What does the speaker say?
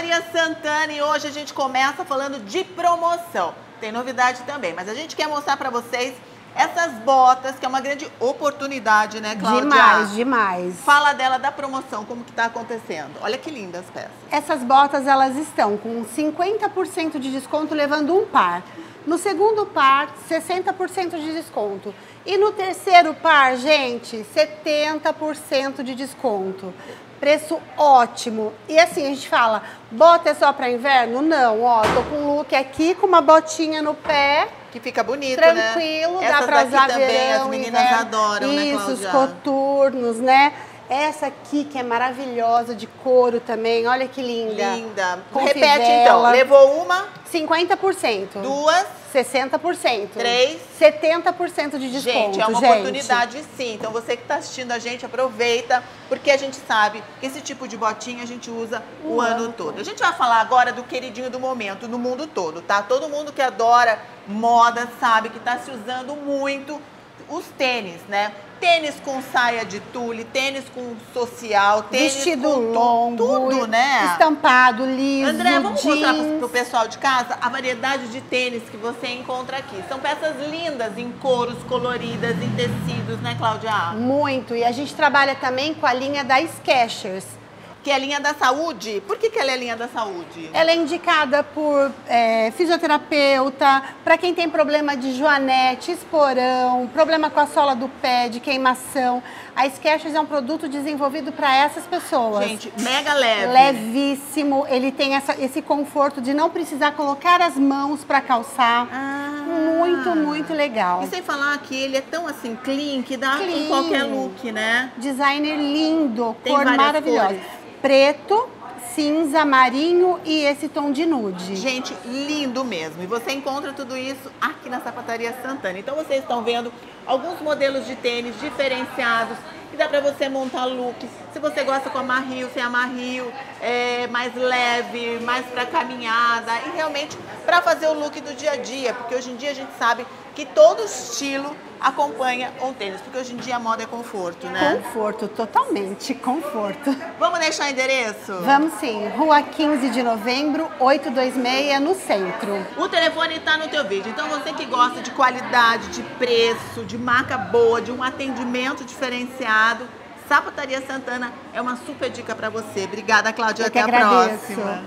Sapataria Santana e hoje a gente começa falando de promoção. Tem novidade também, mas a gente quer mostrar para vocês essas botas, que é uma grande oportunidade, né, Cláudia? Demais, demais. Fala dela da promoção, como que tá acontecendo. Olha que lindas as peças. Essas botas, elas estão com 50% de desconto levando um par. No segundo par, 60% de desconto. E no terceiro par, gente, 70% de desconto. Preço ótimo. E assim, a gente fala, bota é só para inverno? Não, ó, tô com um look aqui com uma botinha no pé. Que fica bonito, Tranquilo, né? dá Essas pra usar também verão, as meninas inverno. adoram, né, Isso, os coturnos, né? Essa aqui que é maravilhosa de couro também, olha que linda. Linda. Com Repete fivela. então. Levou uma, 50%. duas, 60%. Três. 70% de desconto, gente, é uma gente. oportunidade sim. Então você que está assistindo a gente, aproveita, porque a gente sabe que esse tipo de botinha a gente usa o, O ano ano todo. A gente vai falar agora do queridinho do momento no mundo todo, tá? Todo mundo que adora moda sabe que está se usando muito os tênis, né? Tênis com saia de tule, tênis com social, tênis Vestido com longo, tudo, né? estampado, liso, André, vamos mostrar jeans. pro, pro pessoal de casa a variedade de tênis que você encontra aqui. São peças lindas em couros coloridas, em tecidos, né, Cláudia? Muito. E a gente trabalha também com a linha da Skechers. Que é linha da saúde. Por que, que ela é linha da saúde? Ela é indicada por é, fisioterapeuta, para quem tem problema de joanete, esporão, problema com a sola do pé, de queimação. A Skechers é um produto desenvolvido para essas pessoas. Gente, mega leve. Levíssimo, ele tem essa- esse conforto de não precisar colocar as mãos para calçar. Ah. Muito, muito legal. E sem falar que ele é tão assim clean que dá Clean. com qualquer look, né? Designer lindo, Tem cor maravilhosa. cores. Preto, cinza, marinho e esse tom de nude. Gente, lindo mesmo. E você encontra tudo isso aqui na Sapataria Santana. Então vocês estão vendo alguns modelos de tênis diferenciados que dá pra você montar look. Se você gosta com amarrio, sem amarrio, é, mais leve, mais pra caminhada e realmente pra fazer o look do dia a dia, porque hoje em dia a gente sabe que todo estilo acompanha um tênis, porque hoje em dia a moda é conforto, né? Conforto, totalmente conforto. Vamos deixar o endereço? Vamos sim, Rua 15 de Novembro, 826, no centro. O telefone está no teu vídeo. Então você que gosta de qualidade, de preço, de marca boa, de um atendimento diferenciado, Sapataria Santana é uma super dica para você. Obrigada, Cláudia. Eu Até a próxima.